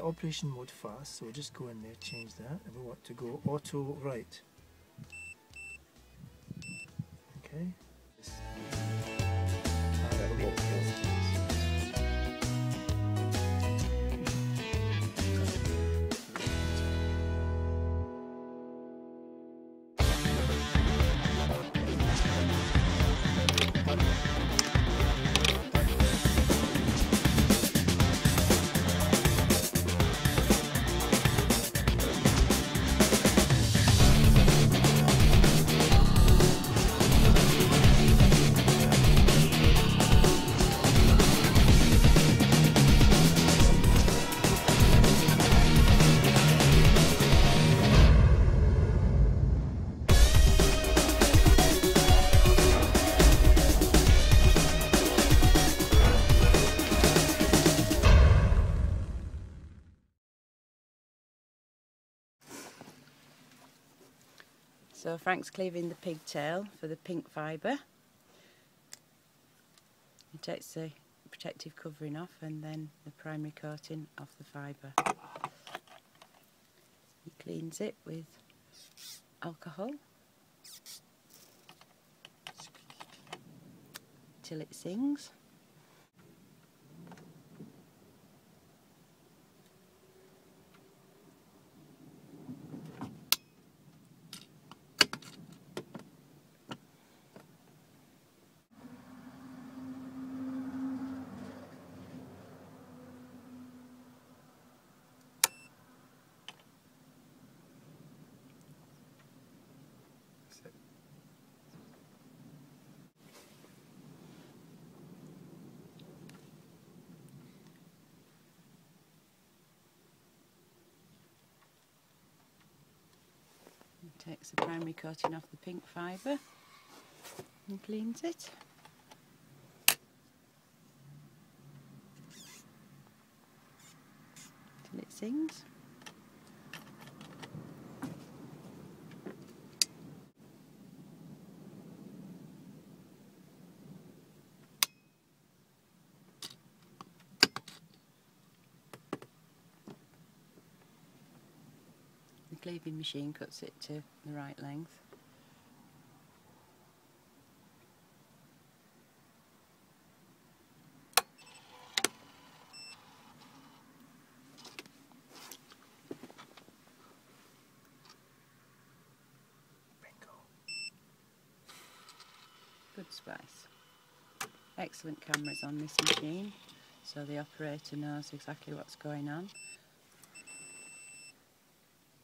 uh, operation mode fast, so we'll just go in there, change that, and we want to go auto right. Okay. So Frank's cleaving the pigtail for the pink fibre. He takes the protective covering off and then the primary coating off the fibre. He cleans it with alcohol till it sings. Takes the primary coating off the pink fibre and cleans it. Till it sings. Cleaving machine cuts it to the right length. Bingo. Good splice. Excellent cameras on this machine, so the operator knows exactly what's going on.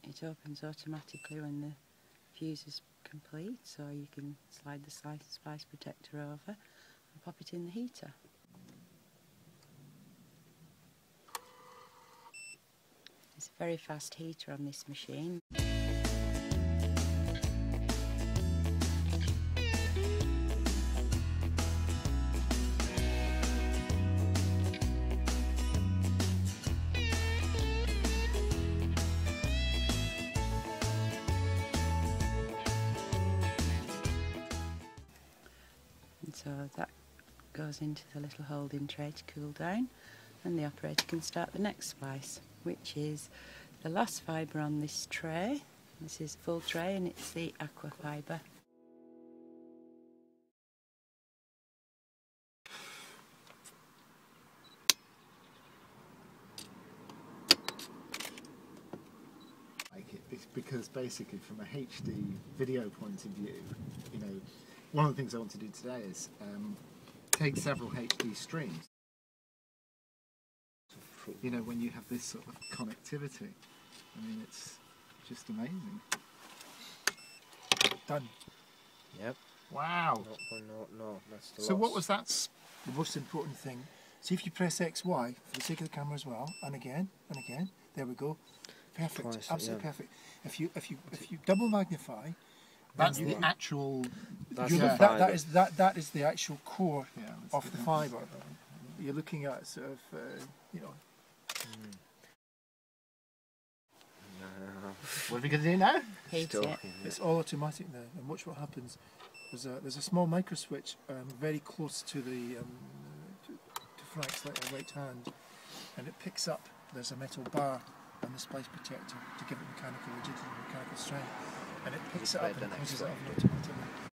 It opens automatically when the fuse is complete, so you can slide the slice splice protector over and pop it in the heater. It's a very fast heater on this machine. So that goes into the little holding tray to cool down and the operator can start the next splice which is the last fibre on this tray. This is full tray and it's the aqua fibre. because basically from a HD video point of view, you know, one of the things I want to do today is um, take several HD streams. You know, when you have this sort of connectivity, I mean, it's just amazing. Done. Yep. Wow. No, no, no. That's the So what was that? The most important thing. See if you press X, Y for the sake of the camera as well, and again and again. There we go. Perfect. Twice, Absolutely yeah. perfect. If you if you if you double magnify, that's the actual. That's you the that, that fibre. is that that is the actual core Yeah, of the fibre. You're looking at sort of uh, you know. No. What are we going to do now? Heat Still, it. It's all automatic now, and watch what happens. There's a there's a small micro switch um, very close to the um, to, to Frank's like, right hand, and it picks up there's a metal bar on the splice protector to give it mechanical rigidity and mechanical strength, and it picks it up and closes it off automatically.